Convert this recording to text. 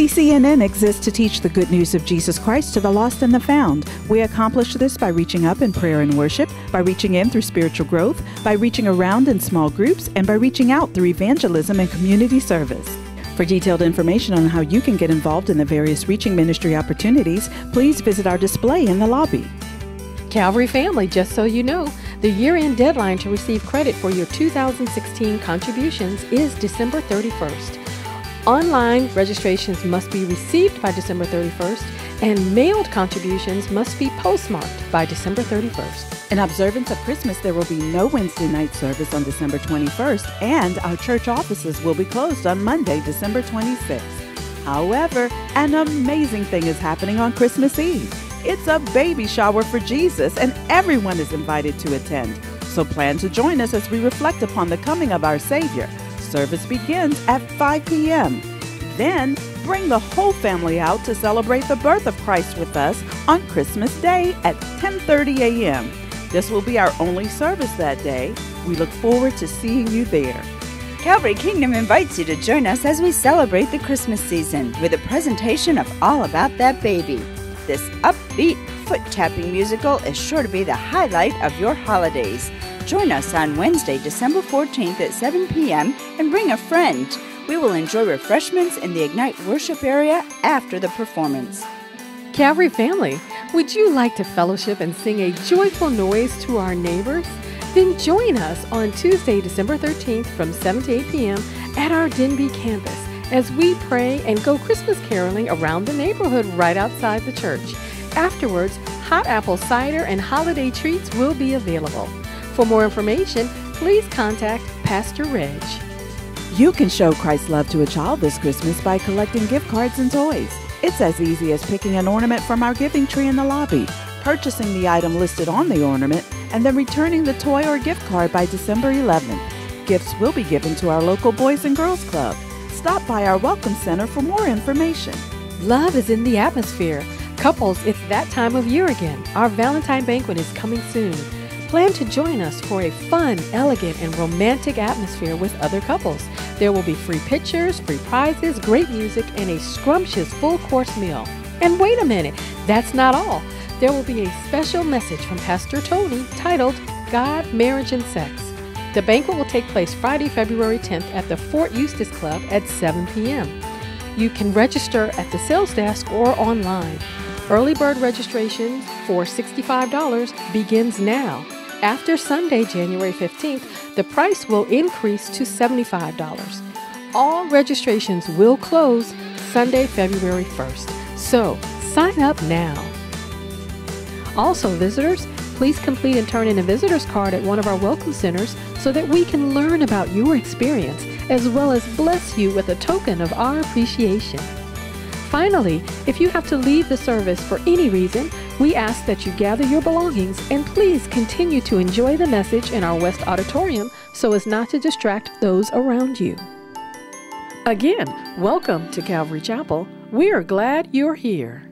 CCNN exists to teach the good news of Jesus Christ to the lost and the found. We accomplish this by reaching up in prayer and worship, by reaching in through spiritual growth, by reaching around in small groups, and by reaching out through evangelism and community service. For detailed information on how you can get involved in the various reaching ministry opportunities, please visit our display in the lobby. Calvary family, just so you know, the year end deadline to receive credit for your 2016 contributions is December 31st. Online registrations must be received by December 31st, and mailed contributions must be postmarked by December 31st. In observance of Christmas, there will be no Wednesday night service on December 21st, and our church offices will be closed on Monday, December 26th. However, an amazing thing is happening on Christmas Eve. It's a baby shower for Jesus, and everyone is invited to attend. So plan to join us as we reflect upon the coming of our Savior service begins at 5 p.m. Then bring the whole family out to celebrate the birth of Christ with us on Christmas Day at 10:30 a.m. This will be our only service that day. We look forward to seeing you there. Calvary Kingdom invites you to join us as we celebrate the Christmas season with a presentation of All About That Baby. This upbeat, foot tapping musical is sure to be the highlight of your holidays. Join us on Wednesday, December 14th at 7 p.m. and bring a friend. We will enjoy refreshments in the Ignite worship area after the performance. Calvary family, would you like to fellowship and sing a joyful noise to our neighbors? Then join us on Tuesday, December 13th from 7 to 8 p.m. at our Denbigh campus as we pray and go Christmas caroling around the neighborhood right outside the church. Afterwards, hot apple cider and holiday treats will be available. For more information, please contact Pastor Reg. You can show Christ's love to a child this Christmas by collecting gift cards and toys. It's as easy as picking an ornament from our giving tree in the lobby, purchasing the item listed on the ornament, and then returning the toy or gift card by December 11th. Gifts will be given to our local Boys and Girls Club. Stop by our Welcome Center for more information. Love is in the atmosphere. Couples, it's that time of year again. Our Valentine banquet is coming soon. Plan to join us for a fun, elegant, and romantic atmosphere with other couples. There will be free pictures, free prizes, great music, and a scrumptious full course meal. And wait a minute, that's not all. There will be a special message from Pastor Tony titled God, Marriage, and Sex. The banquet will take place Friday, February 10th at the Fort Eustis Club at 7 p.m. You can register at the sales desk or online. Early bird registration for $65 begins now. After Sunday, January 15th, the price will increase to $75. All registrations will close Sunday, February 1st. So sign up now. Also, visitors, please complete and turn in a visitor's card at one of our welcome centers so that we can learn about your experience as well as bless you with a token of our appreciation. Finally, if you have to leave the service for any reason, we ask that you gather your belongings and please continue to enjoy the message in our West Auditorium so as not to distract those around you. Again, welcome to Calvary Chapel. We are glad you're here.